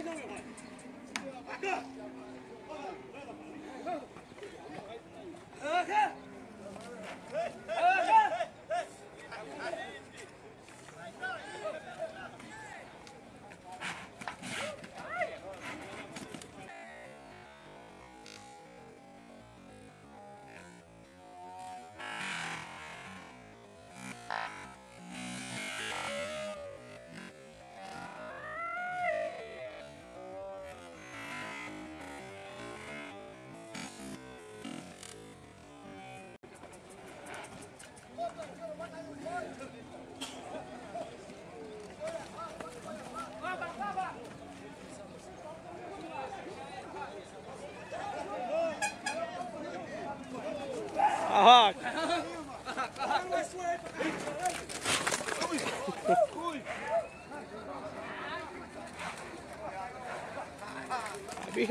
A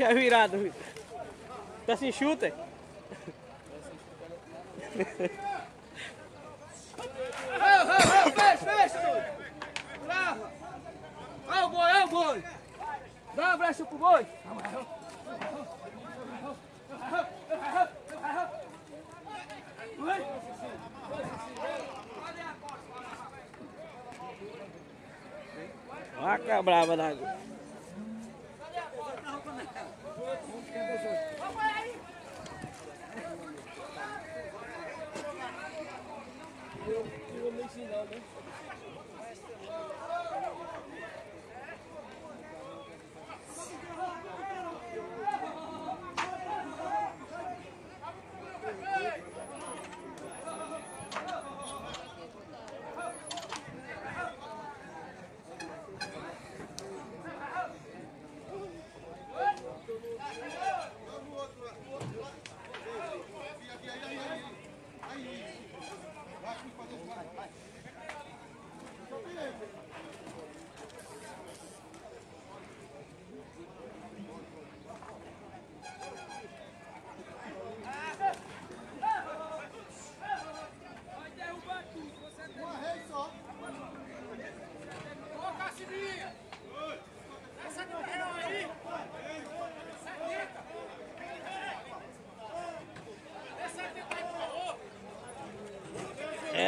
é virada, filho. Tá sem chute? Fecha, fecha! Brava! Olha o boi, olha o boi! Dá uma brecha pro boi! Vaca braba dólares.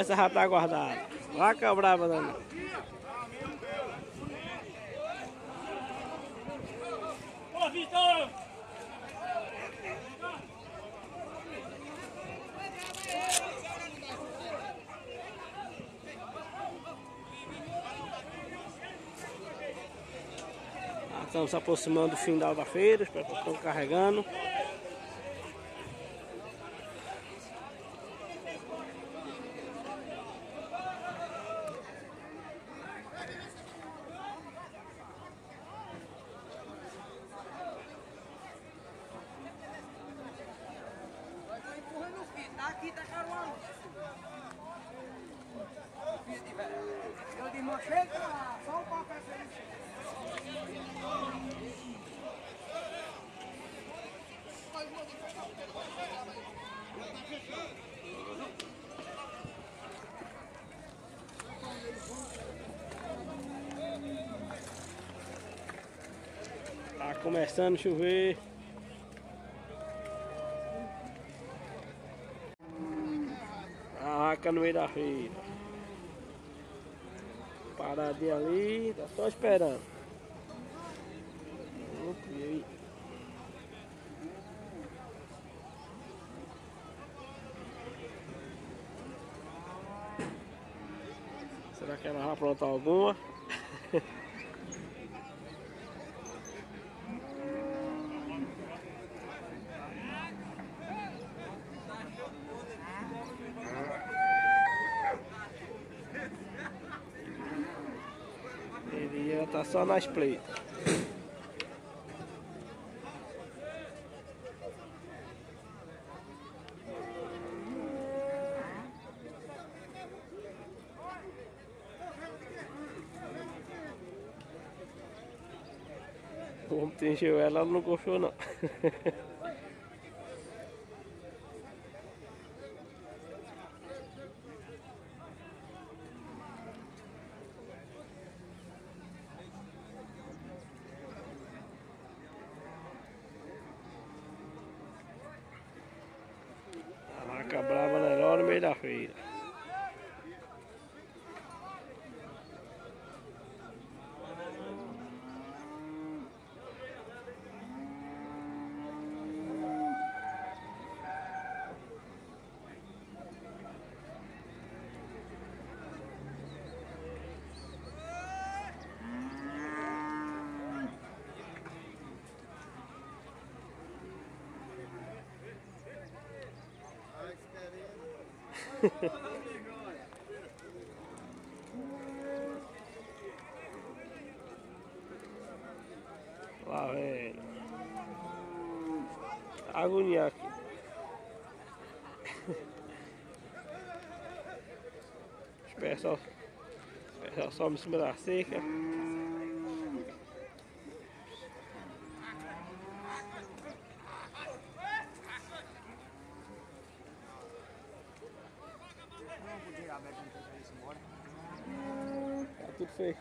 Essa já tá guardada. Vaca braba dona. Ô, Vitor! Estamos se aproximando do final da feira, espero que estão carregando. Empurrando o fio, tá aqui, tá caruando. Eu desmanchei, tá? Só um papel feliz. Tá começando a chover. A vaca no meio da feira. Paradinha ali, tá só esperando. Será que ela vai aprontar alguma? Tá só na espreita. O homem ela, ela não gostou não. A vaca brava né, lá no meio da feira. Lá vem. Agonia aqui. Os pessoal, os pessoal sobe em cima da.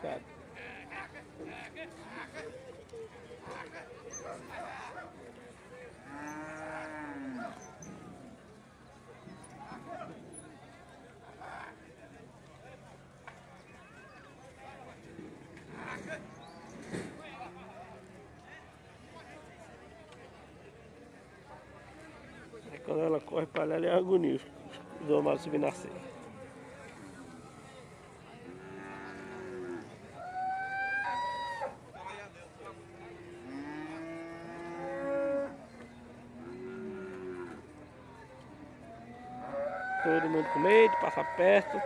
Fechado. Aí quando ela corre para lá, ela é agonia. Os domados subir na cerca. Mundo com medo, passa perto.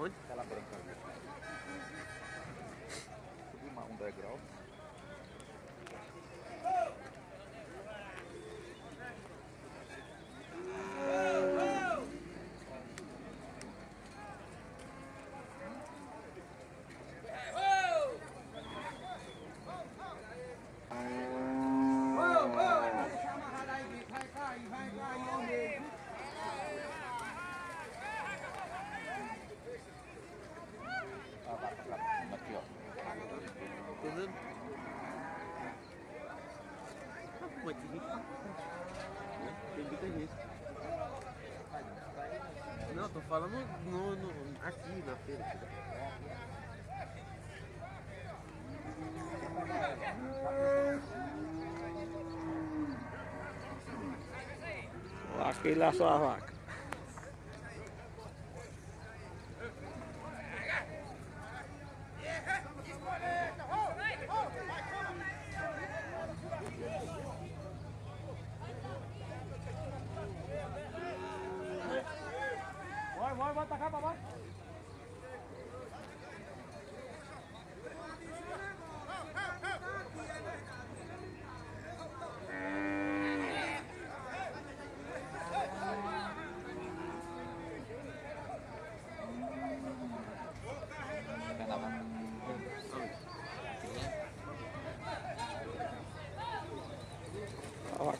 Onde? Aquela branca ali. Subi uma- um degrau. Deixa amarrado aí, bicho. vai cair, vai cair, homem. Ah, vai, vai, vai. Aqui, ó. Tá vendo? Ah, Como é que risco? Tem muita risco. Não, tô falando no, no- aqui na feira. Aqui lá só a vaca.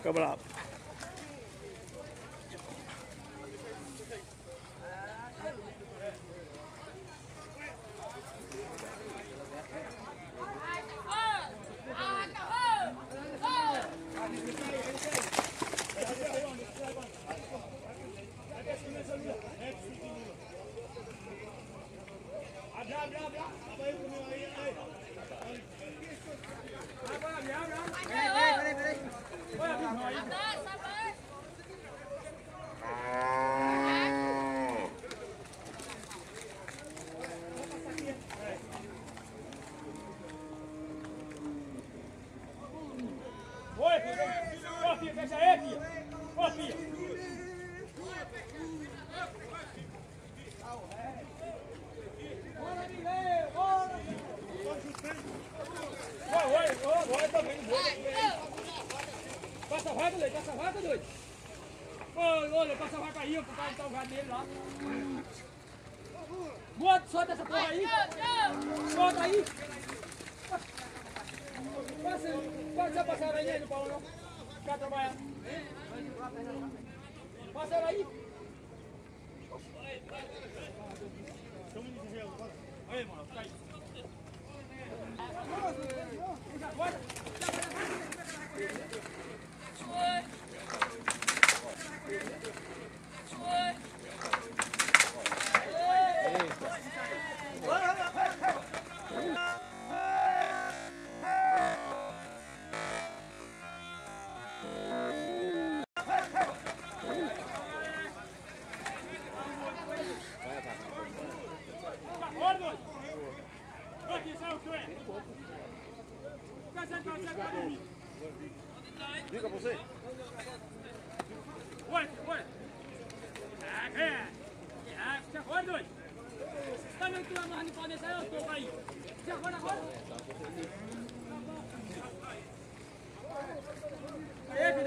A vaca brava. Oi, filho. Ó, filho, fecha aí, filho. Ó, filho. Oi, oi, oi, oi, tá vendo? Doido, passa a vaca, doido. Oi, olha, passa a vaca aí, ó, pro cara tá o gado dele lá. Bota, solta essa porra aí. Solta aí. Passa, passa passar ela aí, não Paulo, não. Ficar trabalhando. Passa ela aí. Aí, mano, fica aí.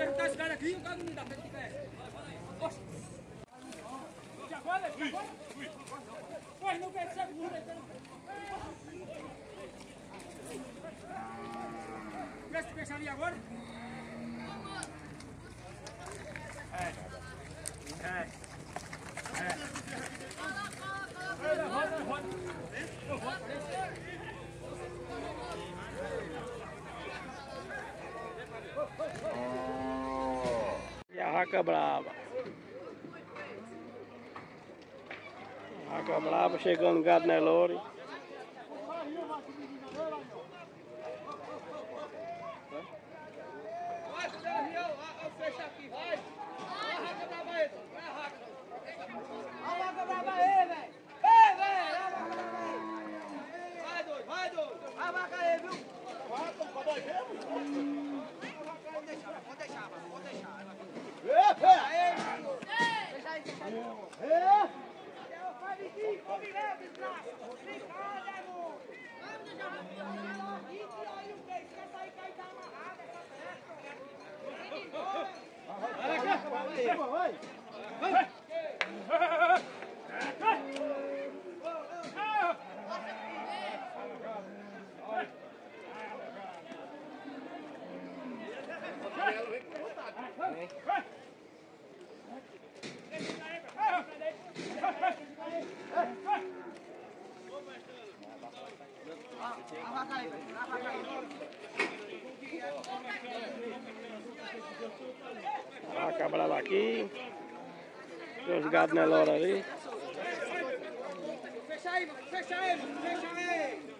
Eu esse cara aqui, o cara não me dá pra ficar. Oxe. Você acorda? Você acorda? Oi, não quer ser burro, então. Vê se agora. É. A raca brava. A raca brava chegando gado Nelore. Vai, Daniel, fecha aqui, vai. Vai, raca brava aí, vai, raca. A vaca brava aí, velho. Ei, velho, a vaca brava aí. Vai, doido, vai, doido. A vaca aí, viu? Vai, pode deixar, pode deixar, pode deixar. Epa! Aí, Deixa aí, deixa aí. É? Eu falei que come leve, desgraça. Obrigado, amor. Vamos deixar a vaca. E aí, o que? Quer sair, cair, tá amarrado, essa festa. A raca brava aqui. Tem os gados Nelore ali. Fecha aí, fecha aí, fecha aí.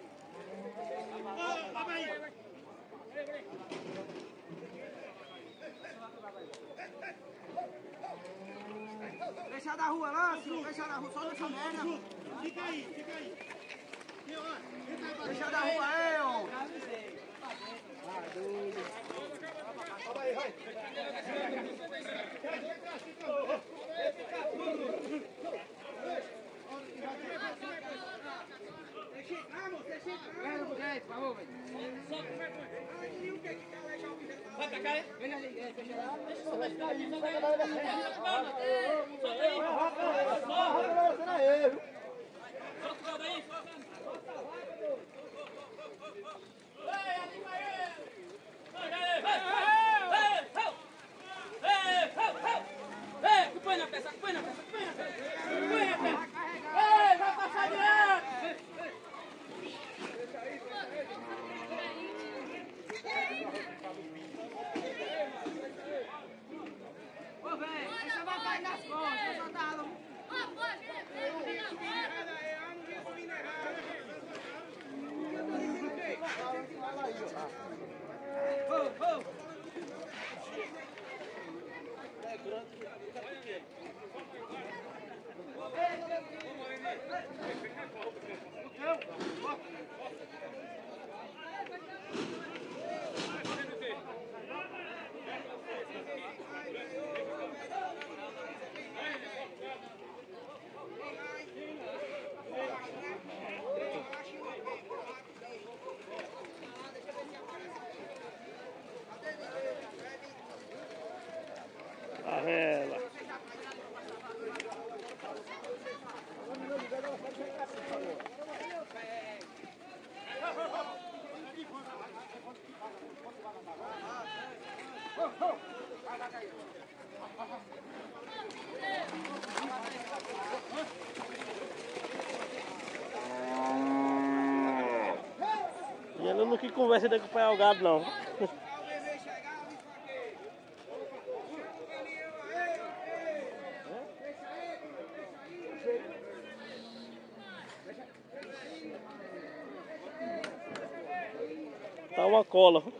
Fecha da rua lá, senhor. Fecha da rua, só nessa merda. Fica aí, fica aí. هنا E ela não que conversa de acompanhar o gado não. Tá uma cola.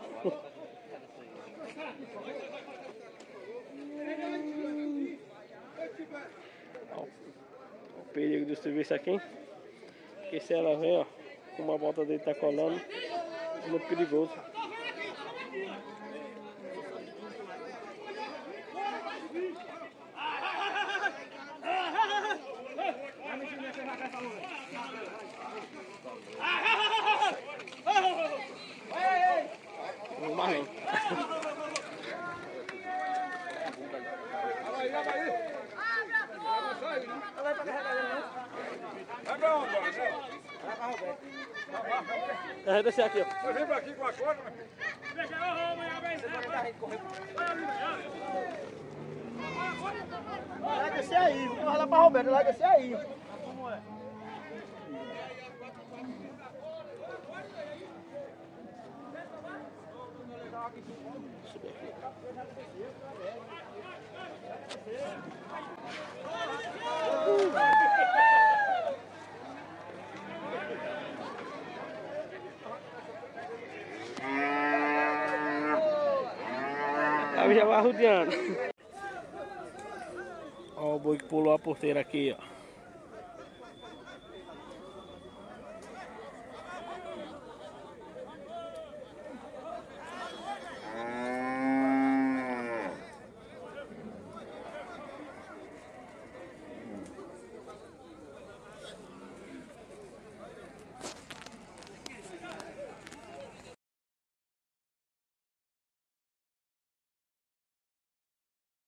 Perigo do serviço aqui. Porque se ela vem, ó, com uma volta dele tá colando, é muito perigoso. Vai? Carrega esse aqui, ó. Vai vir pra aqui com a corda, meu filho. Larga esse aí, vou falar pra Roberto, larga esse aí. Aí já vai rodeando. Ó o boi que pulou a porteira aqui, ó.